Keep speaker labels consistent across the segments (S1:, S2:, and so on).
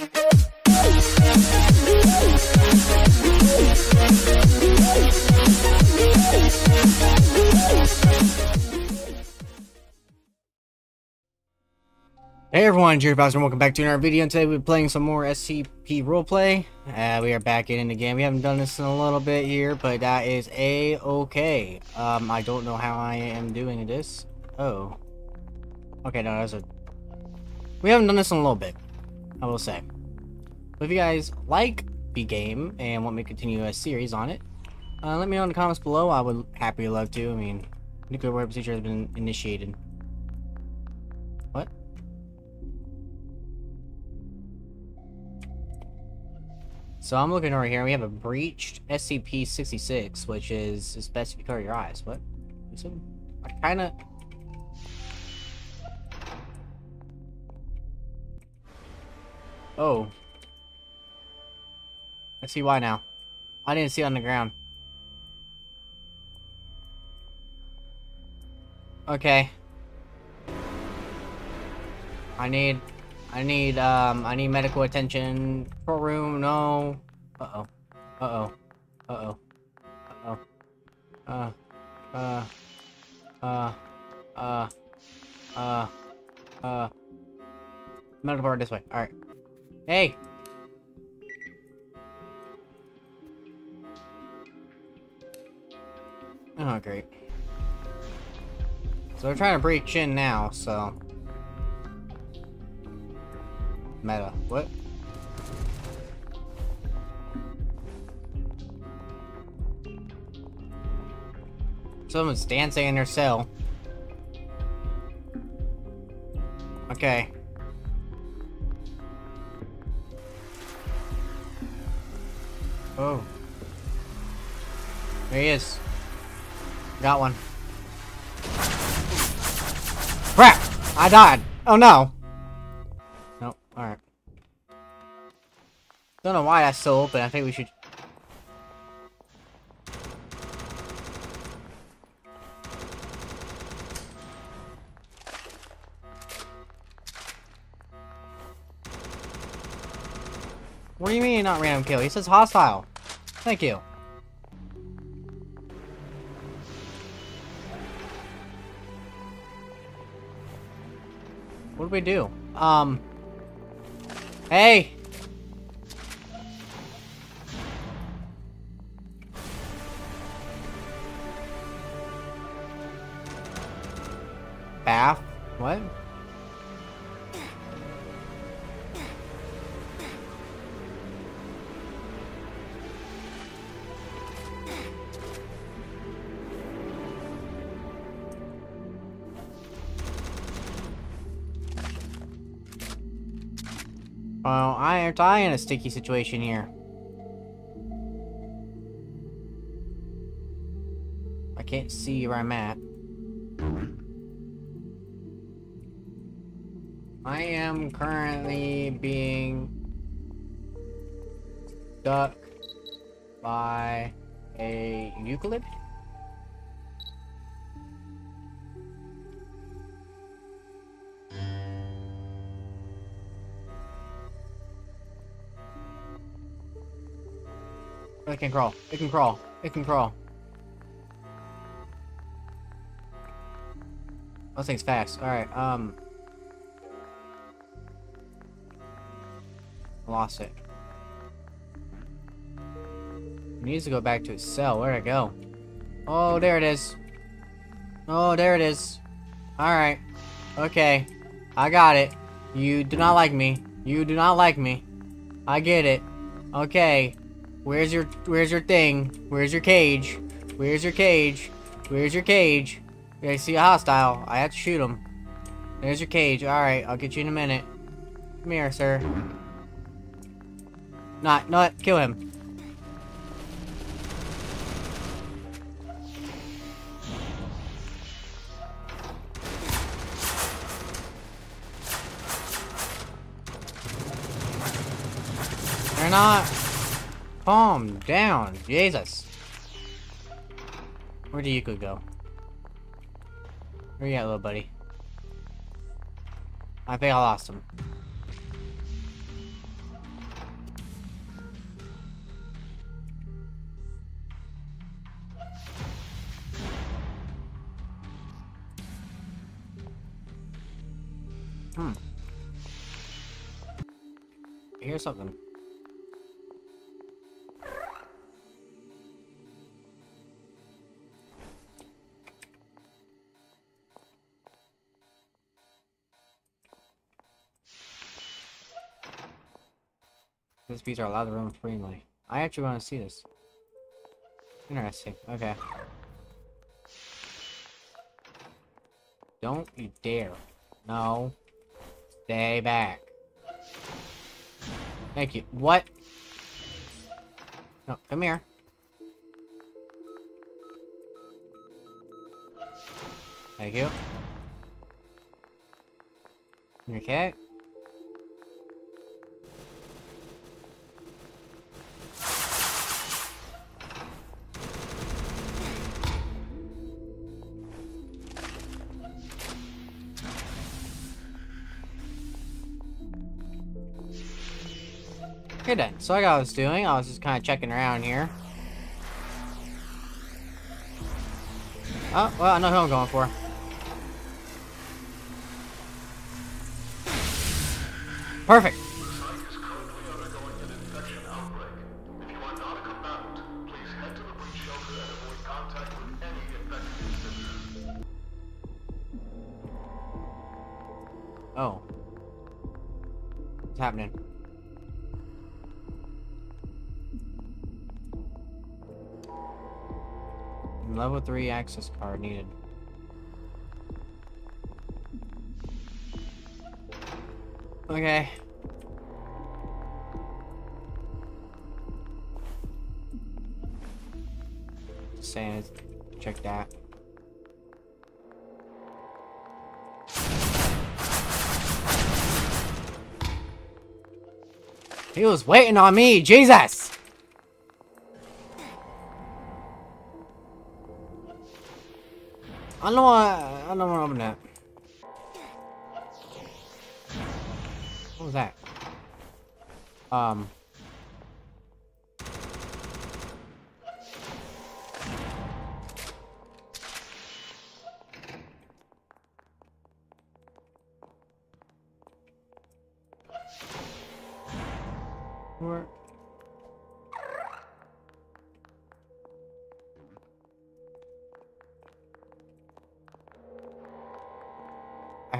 S1: Hey everyone, Jerry Bowser and welcome back to another video. And today we're playing some more SCP roleplay. Uh, we are back in the game. We haven't done this in a little bit here, but that is a-okay. Um, I don't know how I am doing this. Oh. Okay, no, that's a... We haven't done this in a little bit, I will say. But if you guys like the game and want me to continue a series on it, uh, let me know in the comments below. I would happily love to. I mean, nuclear war procedure has been initiated. What? So I'm looking over here. We have a breached SCP-66, which is it's best if you cover your eyes. What? I kind of. Oh. I see why now. I didn't see it on the ground. Okay. I need I need, um, I need medical attention. Pro room, no. Uh-oh. Uh-oh. Uh-oh. Uh-oh. Uh. Uh. Uh. Uh. Uh. Uh. Medical bar this way. Alright. Hey! Oh, great. So we're trying to breach in now, so... Meta. What? Someone's dancing in their cell. Okay. Oh. There he is. Got one. Crap! I died. Oh no. Nope. Alright. Don't know why that's so open. I think we should... What do you mean not random kill? He says hostile. Thank you. Do we do? Um... Hey! Bath? What? Well, I aren't I in a sticky situation here? I can't see where I'm at. I am currently being stuck by a Euclid. It can crawl. It can crawl. It can crawl. Those things fast. Alright, um... Lost it. It needs to go back to its cell. Where'd it go? Oh, there it is. Oh, there it is. Alright. Okay. I got it. You do not like me. You do not like me. I get it. Okay. Where's your where's your thing? Where's your cage? Where's your cage? Where's your cage? I see a hostile. I have to shoot him. There's your cage. Alright, I'll get you in a minute. Come here, sir. Not, not, kill him. They're not Calm down, Jesus. Where do you could go? Where you at, little buddy? I think I lost him. Hmm. Here's something. These bees are allowed to roam freely. I actually want to see this. Interesting. Okay. Don't you dare. No. Stay back. Thank you. What? No, come here. Thank you. Okay. Then, so like I was doing, I was just kind of checking around here. Oh, well, I know who I'm going for. Perfect. 3 access card needed. Okay. Saying, check that. He was waiting on me, Jesus! I know I, I know where I'm at. What was that? Um.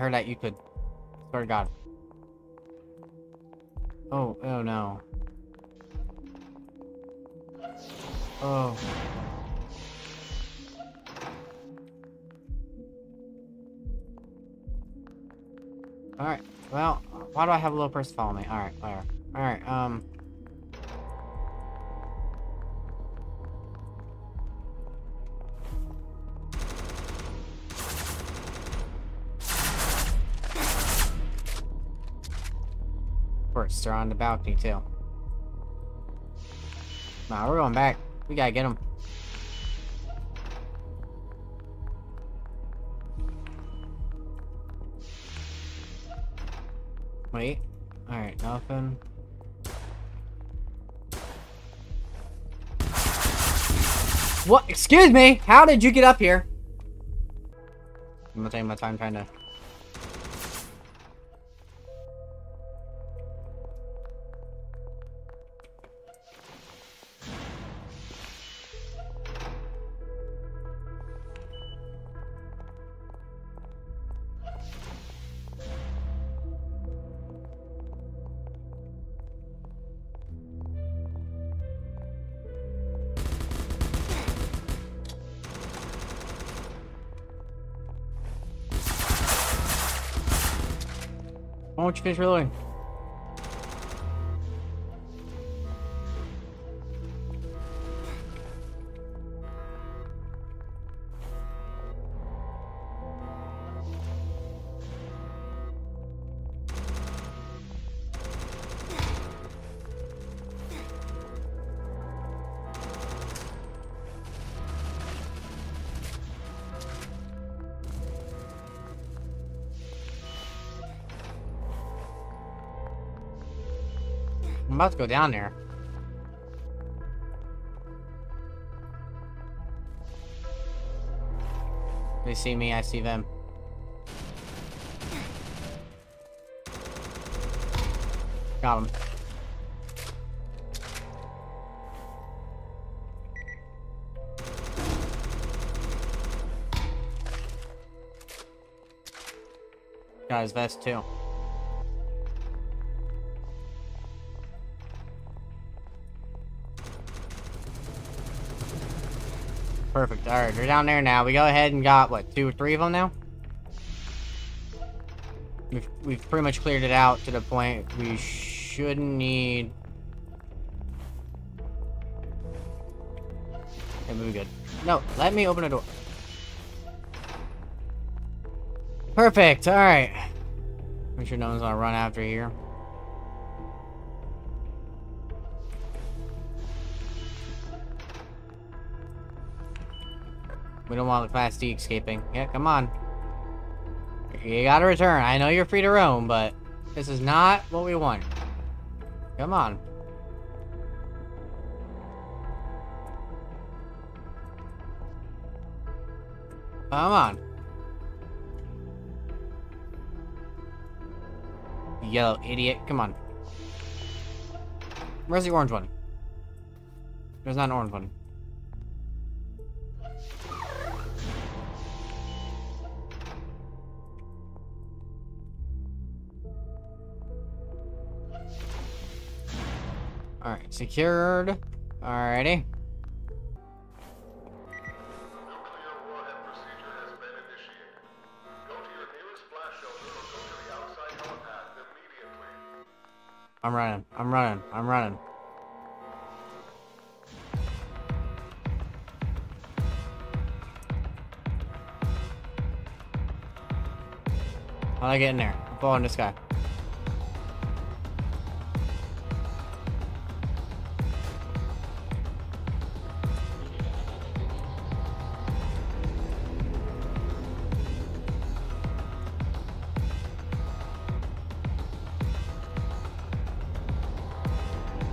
S1: Heard that you could. Swear to God. Oh, oh no. Oh. Alright, well, why do I have a little person follow me? Alright, whatever. Alright, um... They're on the balcony too. Nah, we're going back. We gotta get them. Wait. Alright, nothing. What? Excuse me? How did you get up here? I'm gonna take my time trying to... Why won't you finish reloading? About to go down there. They see me, I see them. Got him. Got his vest too. Perfect. Alright, they're down there now. We go ahead and got, what, two or three of them now? We've, we've pretty much cleared it out to the point we shouldn't need... Okay, we'll be good. No, let me open a door. Perfect, alright. Make sure no one's gonna run after here. We don't want the Class D escaping. Yeah, come on. You gotta return. I know you're free to roam, but this is not what we want. Come on. Come on. Yellow idiot. Come on. Where's the orange one? There's not an orange one. Secured. Alrighty. I'm running. I'm running. I'm running. How do I get in there? I'm following this guy.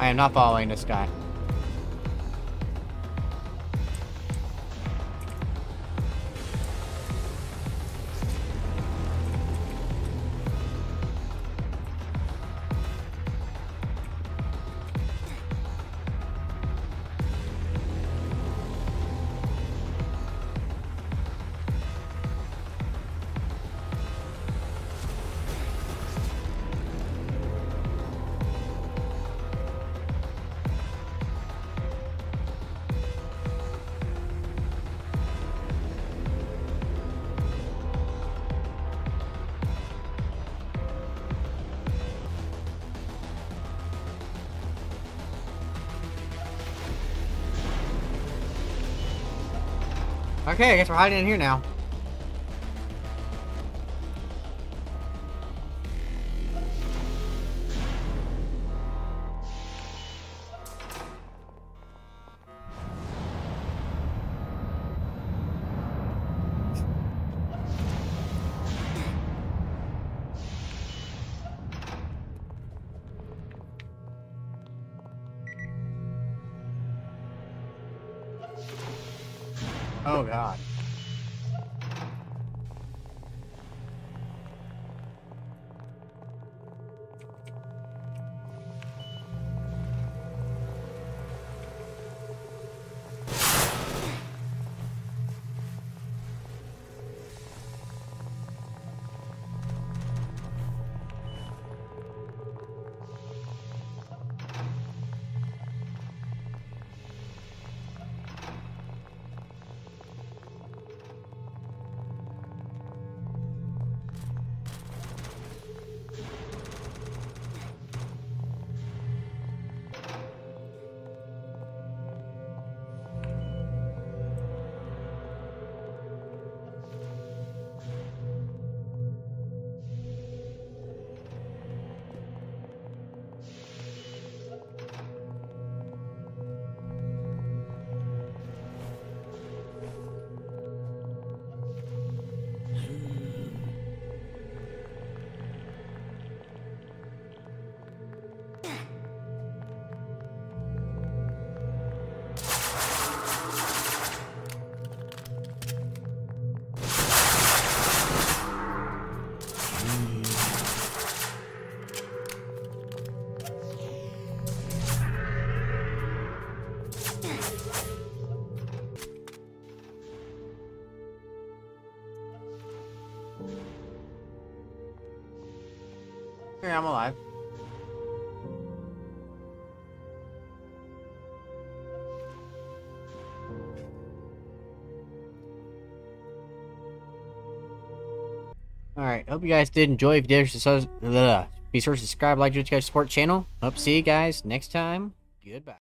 S1: I am not following this guy. Okay, I guess we're hiding in here now. Oh god. Here, I'm alive. Alright, hope you guys did enjoy. If you did, so, uh, be sure to subscribe, like, to guys support channel. Hope see you guys next time. Goodbye.